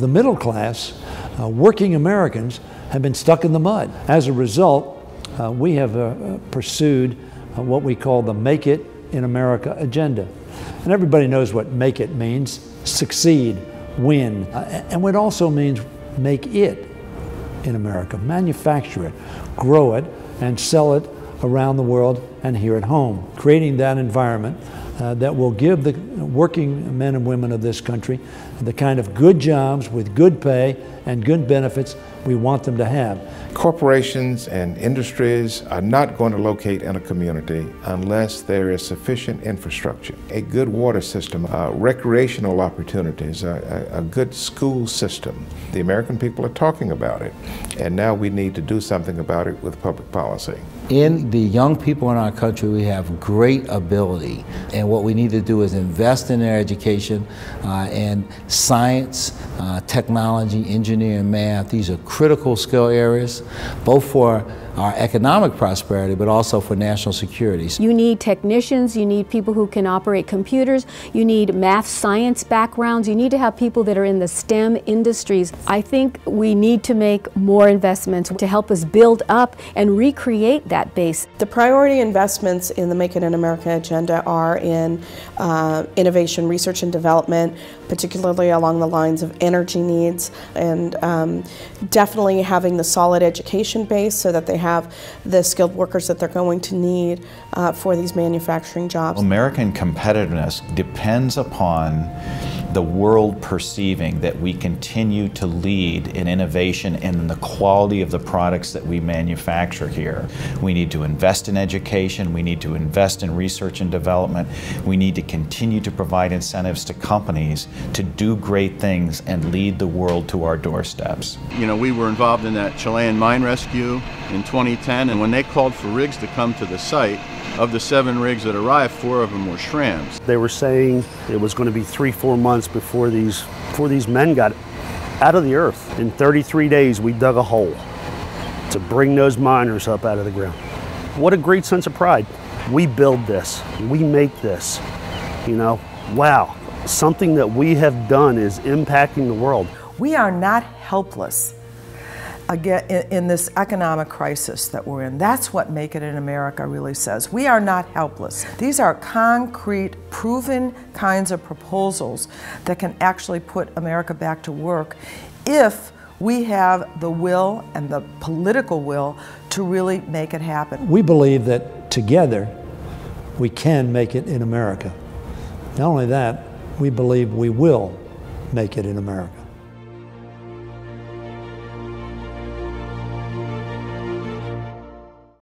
the middle class, uh, working Americans, have been stuck in the mud. As a result, uh, we have uh, pursued uh, what we call the Make It in America agenda. And everybody knows what make it means succeed, win. Uh, and it also means make it in America, manufacture it, grow it, and sell it around the world and here at home, creating that environment uh, that will give the working men and women of this country the kind of good jobs with good pay and good benefits we want them to have. Corporations and industries are not going to locate in a community unless there is sufficient infrastructure, a good water system, uh, recreational opportunities, a, a, a good school system. The American people are talking about it, and now we need to do something about it with public policy. In the young people in our country, we have great ability, and what we need to do is invest in their education uh, and science, uh, technology, engineering, math. These are critical skill areas, both for our economic prosperity, but also for national security. You need technicians, you need people who can operate computers, you need math science backgrounds, you need to have people that are in the STEM industries. I think we need to make more investments to help us build up and recreate that base. The priority investments in the Make It in America agenda are in uh, innovation, research and development, particularly along the lines of energy needs, and um, definitely having the solid education base so that they have have the skilled workers that they're going to need uh, for these manufacturing jobs. American competitiveness depends upon the world perceiving that we continue to lead in innovation and in the quality of the products that we manufacture here. We need to invest in education, we need to invest in research and development, we need to continue to provide incentives to companies to do great things and lead the world to our doorsteps. You know, we were involved in that Chilean mine rescue in 2010, and when they called for rigs to come to the site, of the seven rigs that arrived, four of them were Schramms. They were saying it was going to be three, four months before these, before these men got out of the earth. In 33 days, we dug a hole to bring those miners up out of the ground. What a great sense of pride. We build this, we make this. You know, wow, something that we have done is impacting the world. We are not helpless again in, this economic crisis that we're in. That's what Make It in America really says. We are not helpless. These are concrete, proven kinds of proposals that can actually put America back to work if we have the will and the political will to really make it happen. We believe that together we can make it in America. Not only that, we believe we will make it in America.